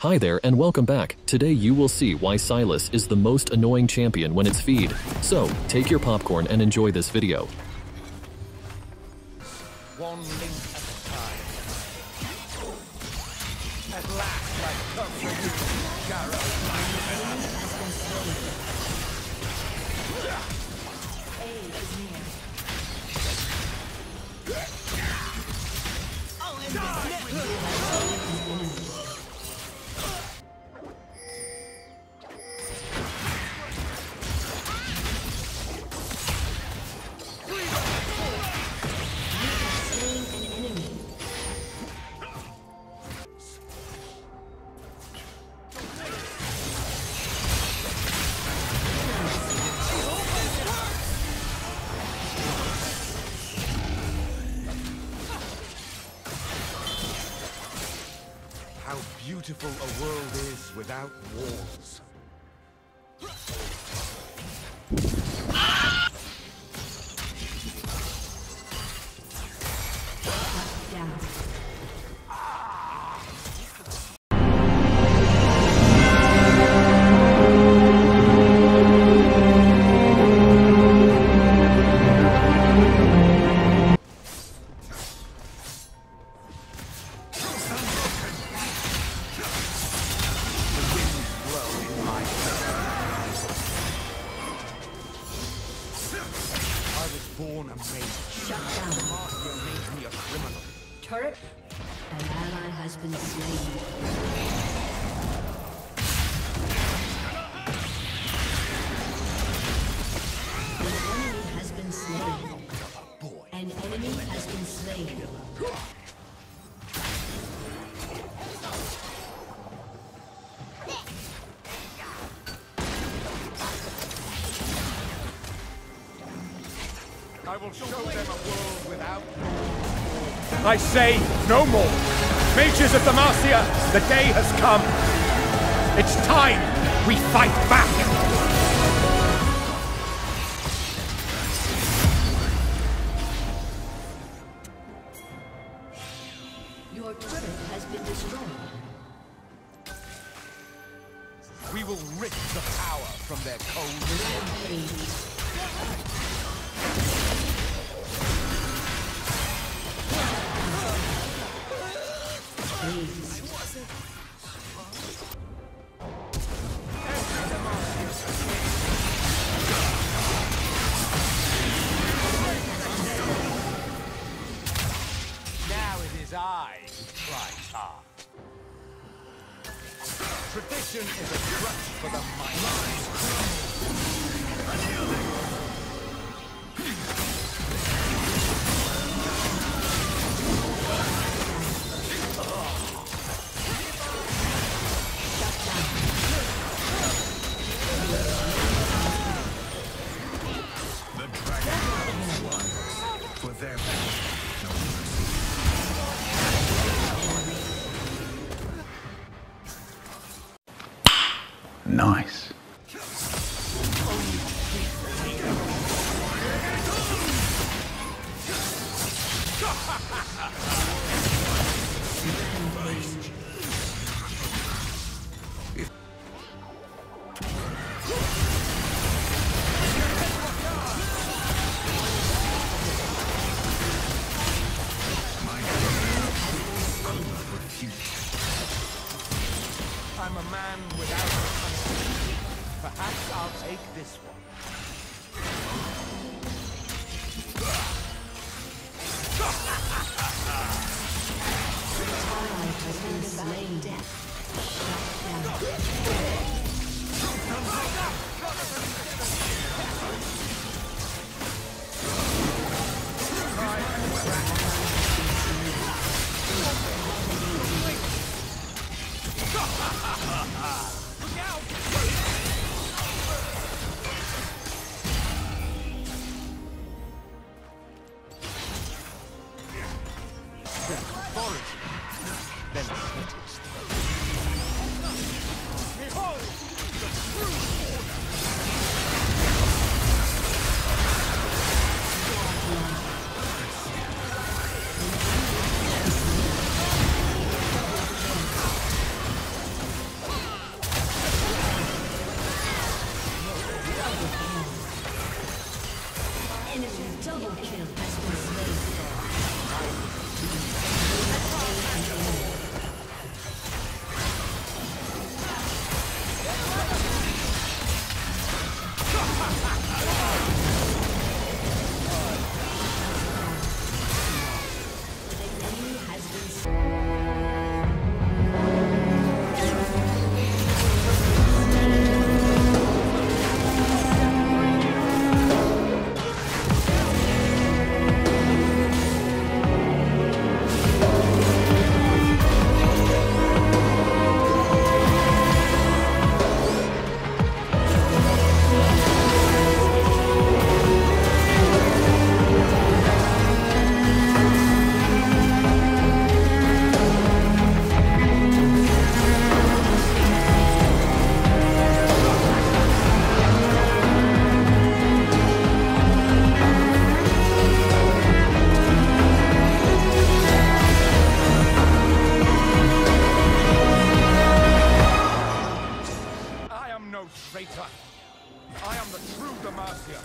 Hi there and welcome back. Today you will see why Sylas is the most annoying champion when it's feed. So, take your popcorn and enjoy this video. One link at a time. At last, I come for you, Garrow. How beautiful a world is without walls. An ally has been slain. An enemy has been slain. An enemy has been slain. I will show them a world without I say no more. Mages of Demacia, the day has come. It's time we fight back. Your turret has been destroyed. We will rip the power from their cold Nice. I'm a man without. Perhaps I'll take this one. through Demacia.